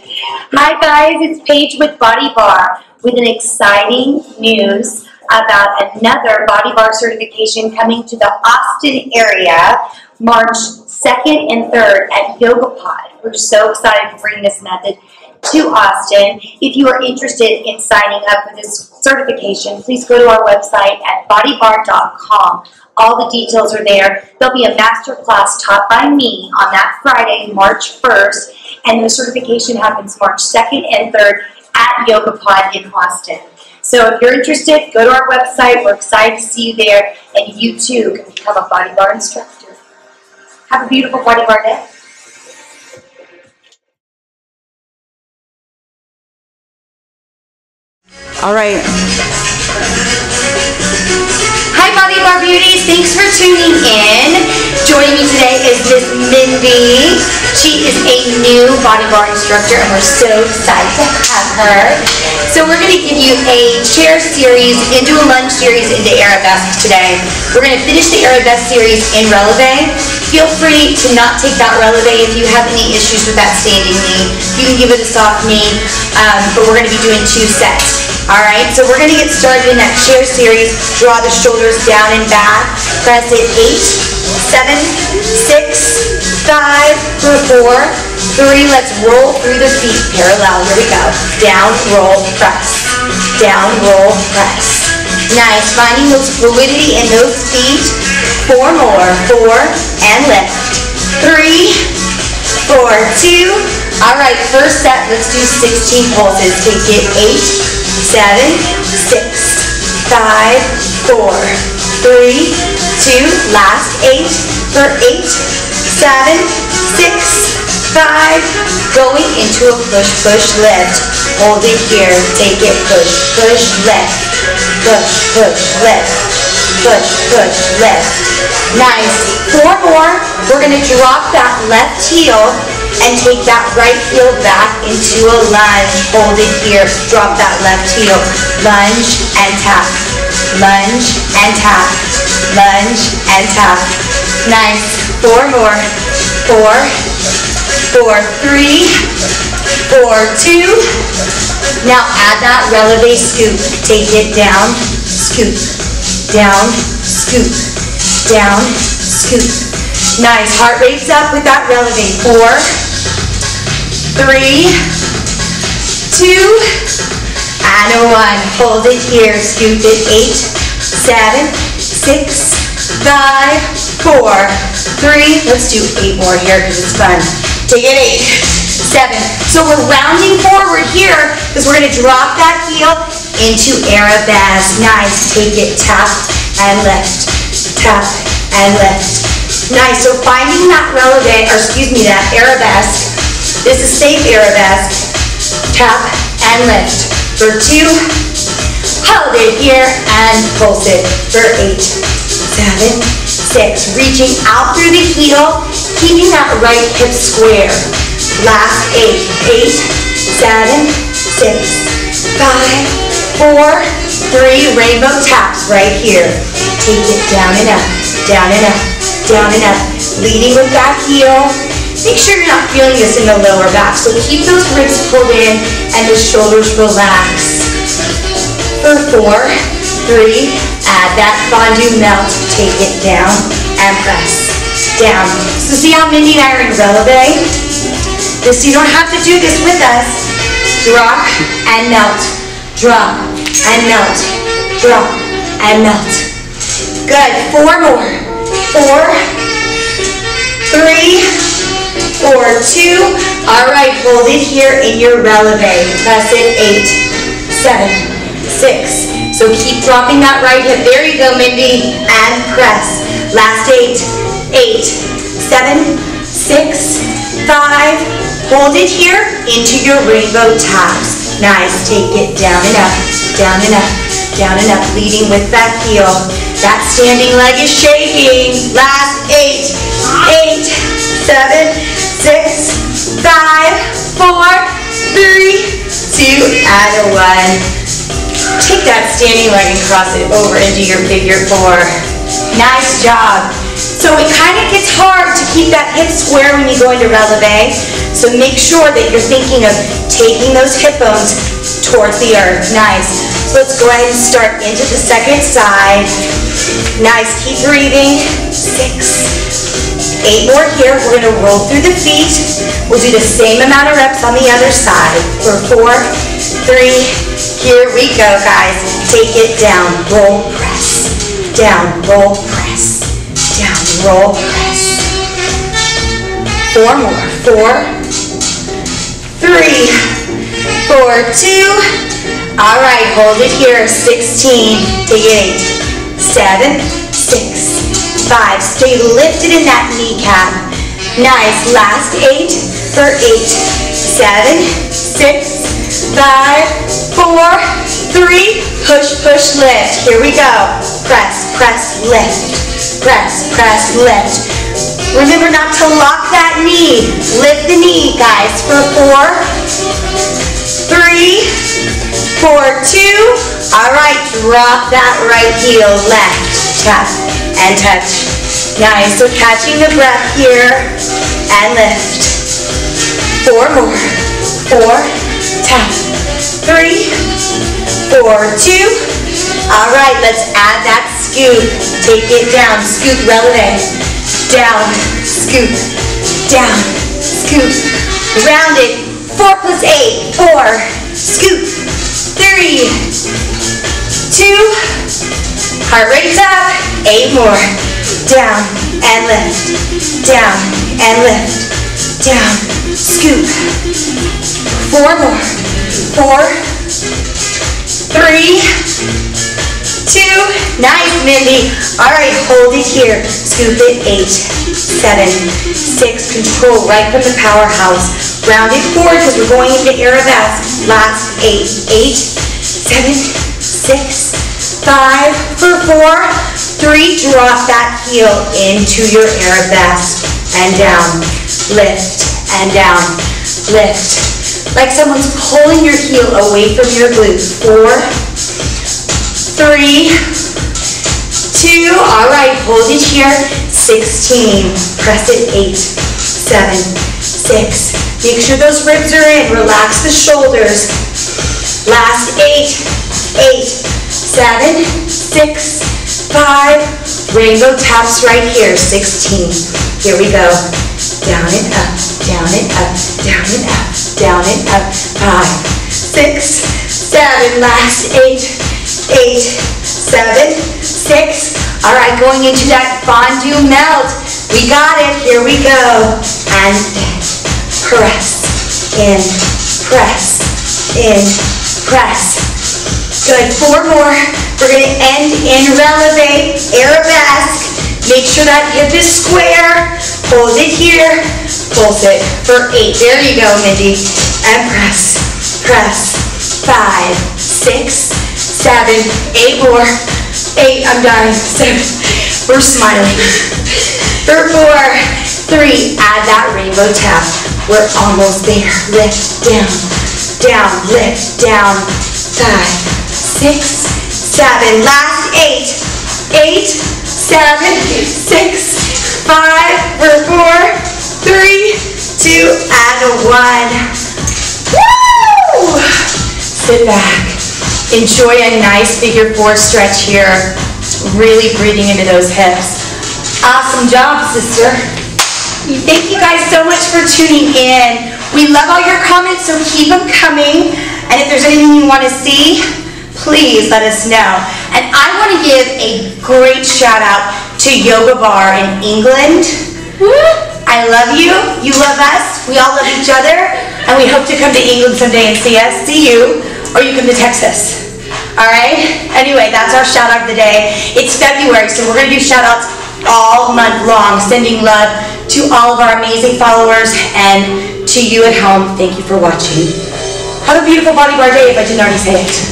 Hi guys, it's Paige with BodyBarre with an exciting news about another BodyBarre certification coming to the Austin area March 2nd and 3rd at YogaPod. We're so excited to bring this method to Austin. If you are interested in signing up for this certification, please go to our website at bodybarre.com. All the details are there. There'll be a master class taught by me on that Friday, March 1st, and the certification happens March 2nd and 3rd at YogaPod in Austin. So if you're interested, go to our website. We're excited to see you there, and you too can become a BodyBarre instructor. Have a beautiful BodyBarre day. All right. Beauties. Thanks for tuning in. Joining me today is Miss Mindy. She is a new BodyBarre instructor, and we're so excited to have her. So we're going to give you a chair series into a lunge series into Arabesque today. We're going to finish the Arabesque series in Releve. Feel free to not take that Releve if you have any issues with that standing knee. You can give it a soft knee, um, but we're going to be doing two sets. All right, so we're going to get started in that chair series. Draw the shoulders down and back. Press it eight, seven, six, five, four, three. Let's roll through the feet parallel. Here we go. Down, roll, press. Down, roll, press. Nice. Finding those fluidity in those feet. Four more. Four and lift. Three, four, two. All right, first set. Let's do 16 pulses. Take it eight seven, six, five, four, three, two, last eight for eight, seven, six, five, going into a push, push, lift. Hold it here, take it, push, push, lift, push, push, lift, push, push, lift. Nice. Four more. We're going to drop that left heel and take that right heel back into a lunge. Hold it here. Drop that left heel. Lunge and tap. Lunge and tap. Lunge and tap. Nice. Four more. Four. Four. Three. Four. Two. Now add that releve scoop. Take it down. Scoop. Down. Scoop. Down. Scoop. Nice. Heart rate's up with that releve. Four three, two, and one. Hold it here, scoop it, eight, seven, six, five, four, three, let's do eight more here because it's fun. Take it, eight, seven. So we're rounding forward here because we're gonna drop that heel into arabesque. Nice, take it, tap and lift, tap and lift. Nice, so finding that relevant, or excuse me, that arabesque this is safe arabesque. Tap and lift. For two, hold it here and pulse it. For eight, seven, six. Reaching out through the heel, keeping that right hip square. Last eight, eight, seven, six, five, four, three. Rainbow taps right here. Take it down and up, down and up, down and up. Leading with that heel, Make sure you're not feeling this in the lower back. So keep those ribs pulled in and the shoulders relax. For four, three, add that fondu melt, take it down and press down. So see how Mindy and I are in releve? This, you don't have to do this with us. Drop and melt, drop and melt, drop and melt. Good, four more. Four, three, four, two. All right, hold it here in your releve. Press it, eight, seven, six. So keep dropping that right hip. There you go, Mindy. And press. Last eight, eight, seven, six, five. Hold it here into your rainbow taps. Nice. Take it down and up, down and up, down and up, leading with that heel. That standing leg is shaking. Last eight, eight, seven, six, five, four, three, two, and one. Take that standing leg and cross it over into your figure four. Nice job. So it kind of gets hard to keep that hip square when you go into releve. So make sure that you're thinking of taking those hip bones towards the earth. Nice. So let's go ahead and start into the second side. Nice. Keep breathing. Six. Eight more here. We're to roll through the feet. We'll do the same amount of reps on the other side. For four, three, here we go, guys. Take it down. Roll, press. Down, roll, press down, roll, press. Four more, four, three, four, two. All right, hold it here, 16, take eight, seven, six, five. Stay lifted in that kneecap. Nice, last eight for eight, seven, six, five, four, three, push, push, lift. Here we go. Press, press, lift press, press, lift. Remember not to lock that knee. Lift the knee, guys, for four, three, four, two. All right, drop that right heel, left, tap, and touch. Nice, so catching the breath here, and lift. Four more, four, tap, three, four, two. All right, let's add that scoop. Take it down, scoop, releve. Down, scoop, down, scoop. Round it. Four plus eight. Four, scoop. Three, two. Heart rate's up. Eight more. Down and lift. Down and lift. Down, scoop. Four more. Four, three, two, nice, Mindy. All right, hold it here. Scoop it, eight, seven, six, control right from the powerhouse. Round forward because we're going into arabesque. Last eight, eight, seven, six, five, for four, three, drop that heel into your arabesque and down, lift and down, lift. Like someone's pulling your heel away from your glutes. Four, three, two, all right, hold it here, 16, press it, eight, seven, six, make sure those ribs are in, relax the shoulders, last eight, eight, seven, six, five, rainbow taps right here, 16, here we go, down and up, down and up, down and up, down and up, five, six, seven, last eight, eight, seven, six. All right, going into that fondu melt. We got it. Here we go. And press, in, press, in, press. Good. Four more. We're to end in releve, arabesque. Make sure that hip is square. Hold it here. Pulse it for eight. There you go, Mindy. And press, press. Five, six, seven, eight more, eight, I'm dying, seven, we're smiling. For four, three, add that rainbow tap. We're almost there. Lift, down, down, lift, down, five, six, seven, last eight, eight, seven, six, five, for four, three, two, and one. Woo! Sit back. Enjoy a nice figure four stretch here. Really breathing into those hips. Awesome job, sister. Thank you guys so much for tuning in. We love all your comments, so keep them coming. And if there's anything you want to see, please let us know. And I want to give a great shout out to Yoga Bar in England. I love you, you love us, we all love each other, and we hope to come to England someday and see us, see you or you come to Texas. All right? Anyway, that's our shout out of the day. It's February, so we're going to do shout outs all month long, sending love to all of our amazing followers and to you at home. Thank you for watching. Have a beautiful BodyBarre day if I didn't already say it.